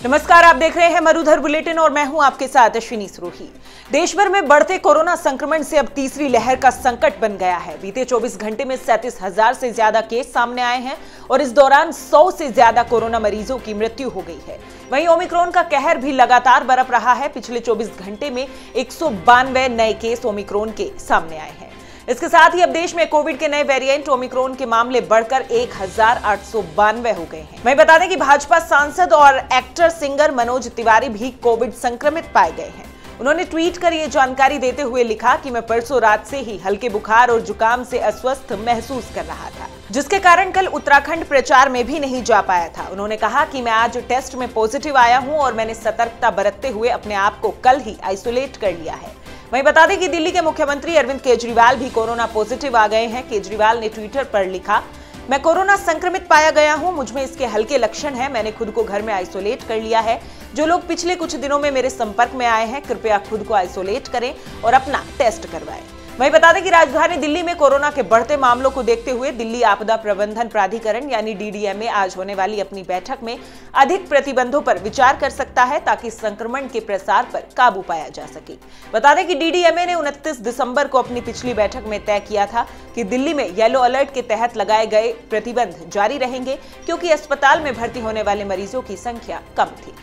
नमस्कार, आप देख रहे हैं मरुधर बुलेटिन और मैं हूँ आपके साथ अश्विनी सुरोही। देश भर में बढ़ते कोरोना संक्रमण से अब तीसरी लहर का संकट बन गया है। बीते 24 घंटे में सैंतीस हज़ार से ज़्यादा केस सामने आए हैं और इस दौरान 100 से ज़्यादा कोरोना मरीजों की मृत्यु हो गई है। वहीं ओमिक्रॉन का कहर भी लगातार बरप रहा है। पिछले चौबीस घंटे में एक सौ बानवे नए केस ओमिक्रॉन के सामने आए हैं। इसके साथ ही अब देश में कोविड के नए वेरिएंट ओमिक्रोन के मामले बढ़कर एक हज़ार आठ सौ बानवे हो गए हैं। मैं बता दें कि भाजपा सांसद और एक्टर सिंगर मनोज तिवारी भी कोविड संक्रमित पाए गए हैं। उन्होंने ट्वीट कर ये जानकारी देते हुए लिखा कि मैं परसों रात से ही हल्के बुखार और जुकाम से अस्वस्थ महसूस कर रहा था, जिसके कारण कल उत्तराखंड प्रचार में भी नहीं जा पाया था। उन्होंने कहा कि मैं आज टेस्ट में पॉजिटिव आया हूँ और मैंने सतर्कता बरतते हुए अपने आप को कल ही आइसोलेट कर लिया है। वहीं बता दें कि दिल्ली के मुख्यमंत्री अरविंद केजरीवाल भी कोरोना पॉजिटिव आ गए हैं। केजरीवाल ने ट्विटर पर लिखा, मैं कोरोना संक्रमित पाया गया हूँ मुझमें इसके हल्के लक्षण हैं। मैंने खुद को घर में आइसोलेट कर लिया है। जो लोग पिछले कुछ दिनों में मेरे संपर्क में आए हैं, कृपया खुद को आइसोलेट करें और अपना टेस्ट करवाएँ। वहीं बता दें कि राजधानी दिल्ली में कोरोना के बढ़ते मामलों को देखते हुए दिल्ली आपदा प्रबंधन प्राधिकरण यानी डीडीएमए आज होने वाली अपनी बैठक में अधिक प्रतिबंधों पर विचार कर सकता है ताकि संक्रमण के प्रसार पर काबू पाया जा सके। बता दें कि डीडीएमए ने उनतीस दिसंबर को अपनी पिछली बैठक में तय किया था कि दिल्ली में येलो अलर्ट के तहत लगाए गए प्रतिबंध जारी रहेंगे, क्योंकि अस्पताल में भर्ती होने वाले मरीजों की संख्या कम थी।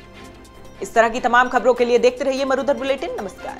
इस तरह की तमाम खबरों के लिए देखते रहिए मरुधर बुलेटिन। नमस्कार।